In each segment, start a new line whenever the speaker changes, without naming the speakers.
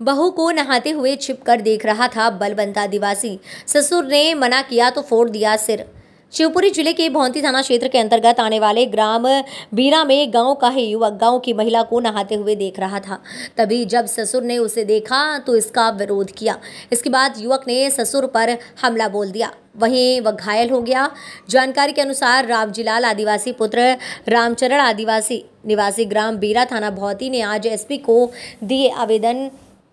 बहू को नहाते हुए छिपकर देख रहा था बलवंत आदिवासी ससुर ने मना किया तो फोड़ दिया सिर। शिवपुरी ज़िले के भौंती थाना क्षेत्र के अंतर्गत आने वाले ग्राम बीरा में गाँव का ही युवक गाँव की महिला को नहाते हुए देख रहा था। तभी जब ससुर ने उसे देखा तो इसका विरोध किया। इसके बाद युवक ने ससुर पर हमला बोल दिया। वहीं वह घायल हो गया। जानकारी के अनुसार रामजीलाल आदिवासी पुत्र रामचरण आदिवासी निवासी ग्राम बीरा थाना भौती ने आज एसपी को दिए आवेदन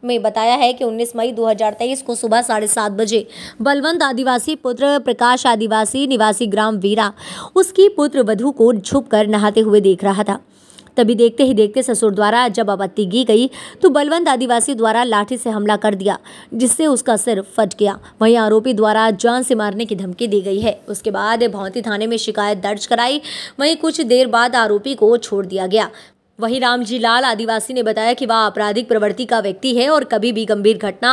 में बताया है कि 19 मई 2023 को सुबह साढ़े सात बजे बलवंत आदिवासी पुत्र प्रकाश आदिवासी निवासी ग्राम वीरा उसकी पुत्र वधु को छुप कर नहाते हुए देख रहा था। तभी देखते ही देखते ससुर द्वारा जब आपत्ति की गई तो बलवंत आदिवासी द्वारा लाठी से हमला कर दिया, जिससे उसका सिर फट गया। वहीं आरोपी द्वारा जान से मारने की धमकी दी गई है। उसके बाद भौंती थाने में शिकायत दर्ज कराई। वहीं कुछ देर बाद आरोपी को छोड़ दिया गया। वहीं रामजी लाल आदिवासी ने बताया कि वह आपराधिक प्रवृत्ति का व्यक्ति है और कभी भी गंभीर घटना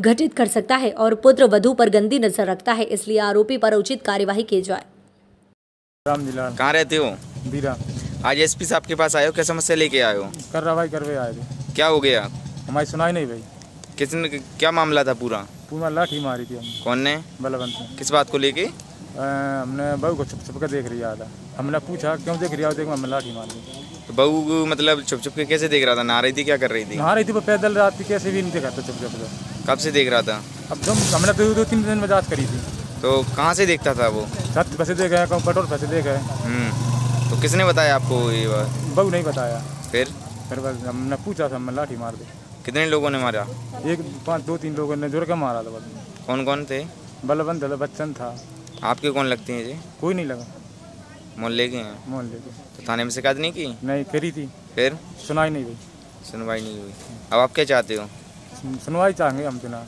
घटित कर सकता है और पुत्र वधु पर गंदी नज़र रखता है इसलिए आरोपी पर उचित कार्यवाही की जाए।
राम जिलाल
कहाँ रहते हो?
बीरा।
आज एसपी साहब के पास आए हो? क्या समस्या लेके आए हो?
कर रहा भाई करवे आए थे।
क्या हो गया?
हमारी सुनाई नहीं भाई।
किसने क्या मामला था पूरा?
पूरा लाठी मारी थी
कौन ने?
बलवंत
किस बात को लेके?
हमने बहू को छुप छुप कर देख रही था हमने पूछा क्यों देख रही हो? देख हमने लाठी मार दी
तो बहू मतलब छुप छुप के कैसे देख रहा था? नहा रही थी क्या कर रही थी?
नहा रही थी वो पैदल रात की कैसे भी नहीं देखा था छुप छुप कर
कब से देख रहा था?
अब जो हमने दो दो तीन दिन में जाँच करी थी।
तो कहाँ से देखता था वो?
छत पैसे देखे हैं कहूँ पेट्रोल पैसे देखे हैं।
हम्म तो किसने बताया आपको ये बात?
बहू नहीं बताया।
फिर?
फिर बस हमने पूछा था हमने लाठी मार दी।
कितने लोगों ने मारा?
एक पाँच दो तीन लोगों ने जुड़ के मारा था बस।
कौन कौन थे?
बलवंत था बच्चन था।
आपके कौन लगते हैं जी?
कोई नहीं लगा।
मोहल्ले के हैं।
मोहल्ले के।
तो थाने में शिकायत नहीं की?
नहीं करी थी।
फिर?
सुनाई नहीं हुई।
सुनवाई नहीं हुई। अब आप क्या चाहते हो?
सुनवाई चाहेंगे हम चुनाव